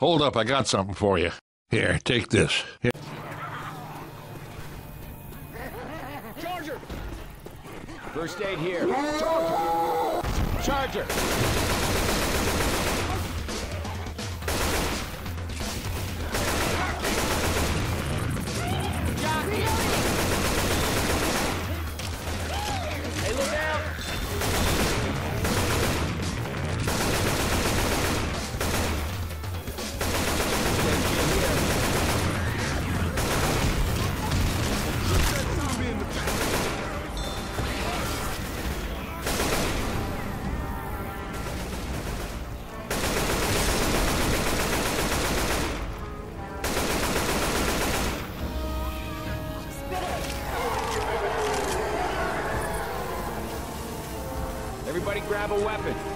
Hold up, I got something for you. Here, take this. Here. Charger! First aid here. Charger! Charger! Jockey! Grab a weapon.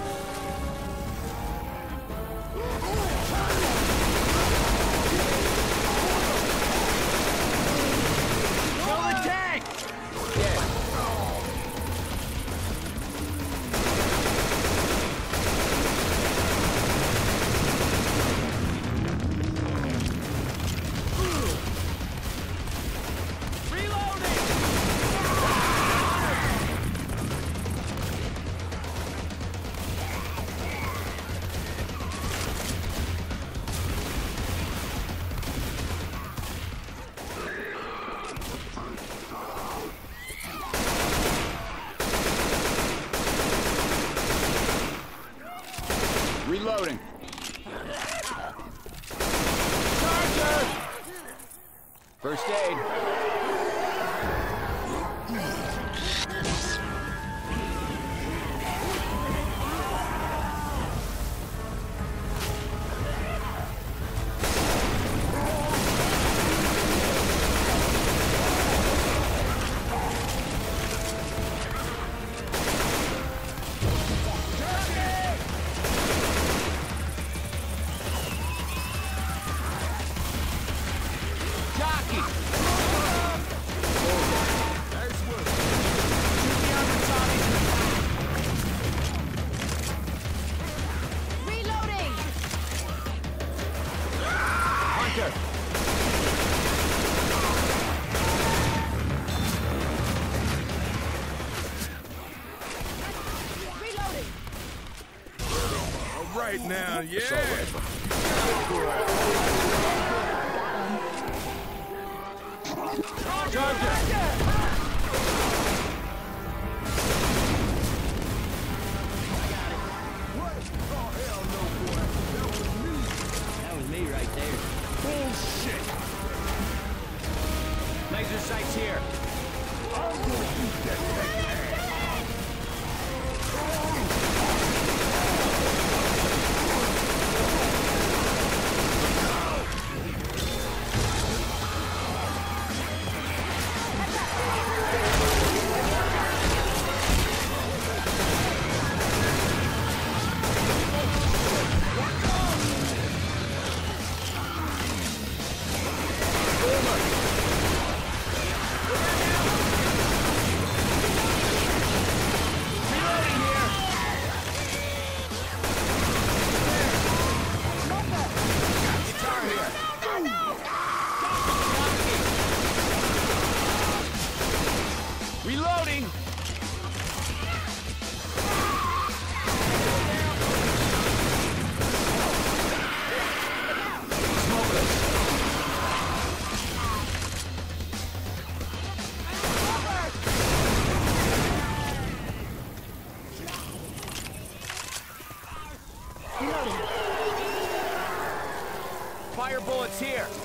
Reloading. Charger! First aid. Now, yeah. Here.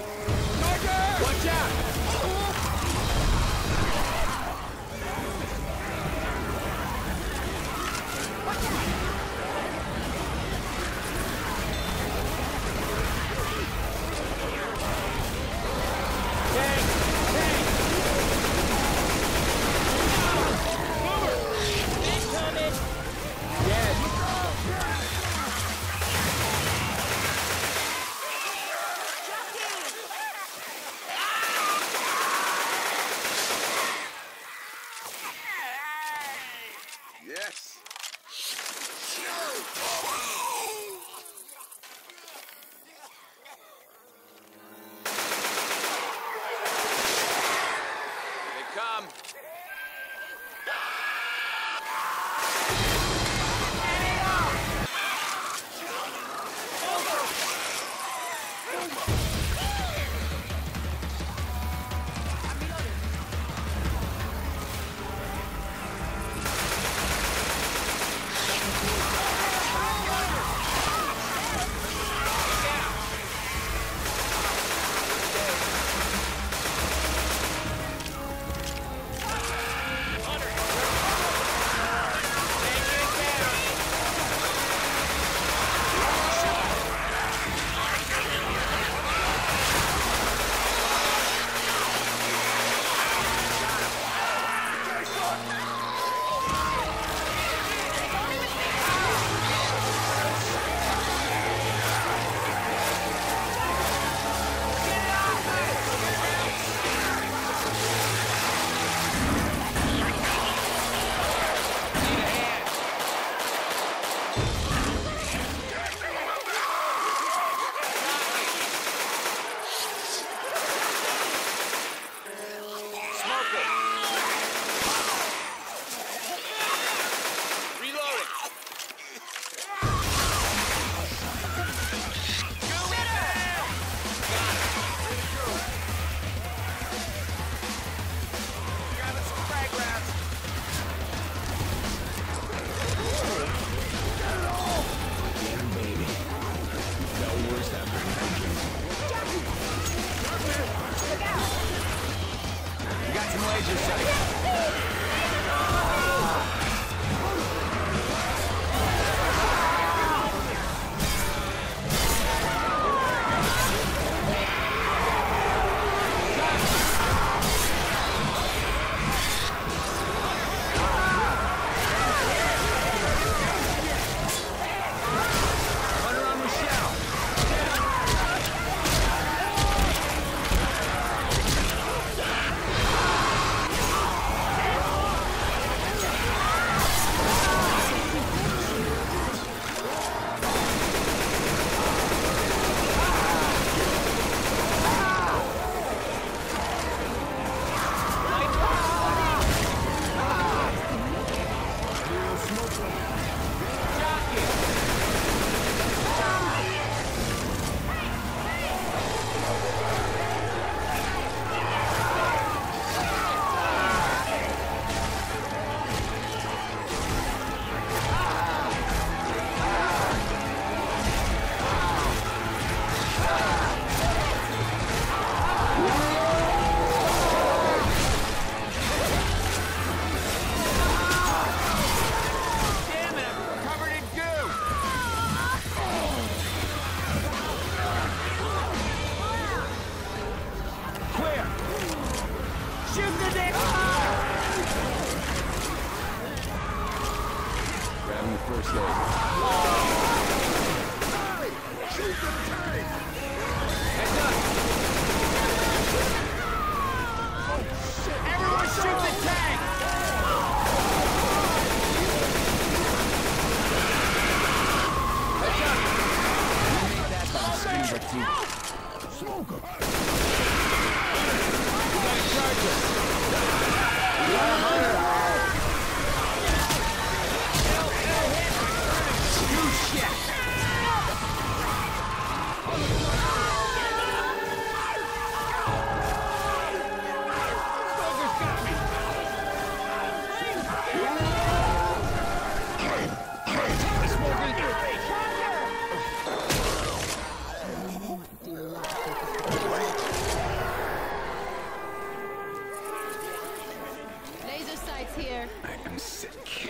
Laser here. I am sick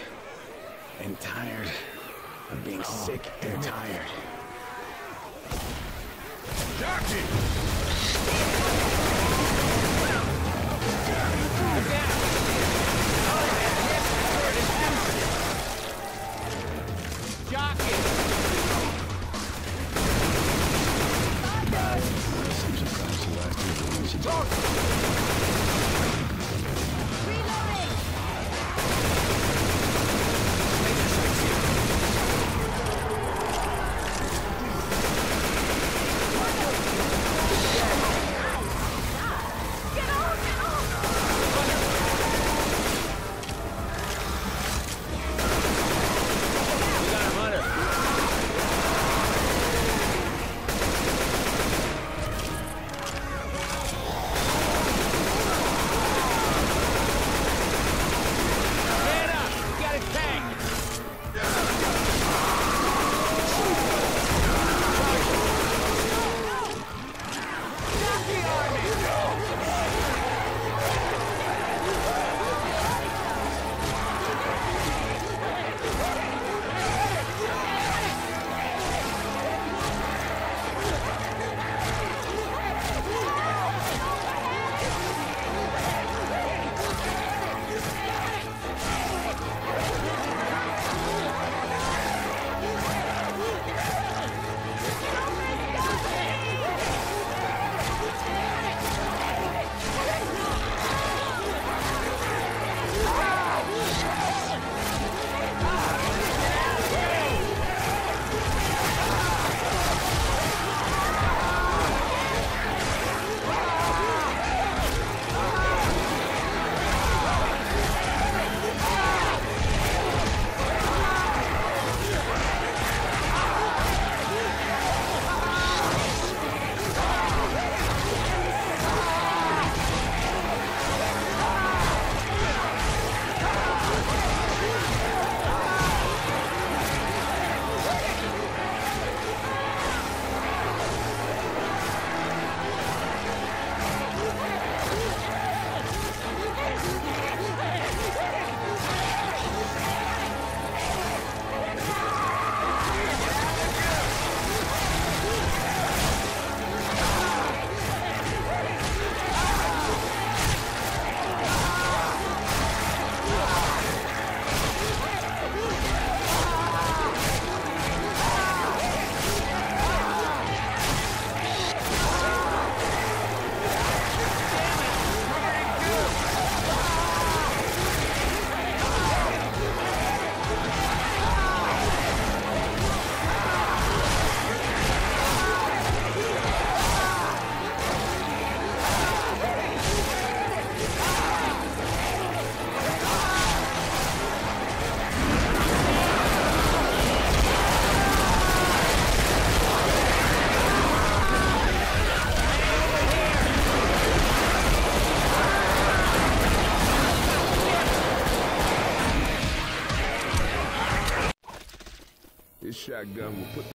and tired of being oh, sick and tired. Jockey! Gargamo.